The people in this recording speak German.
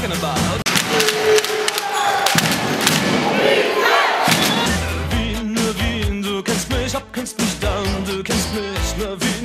talking about. Wien, nur du kennst mich, ab, kennst mich down, du kennst mich, nur Wien.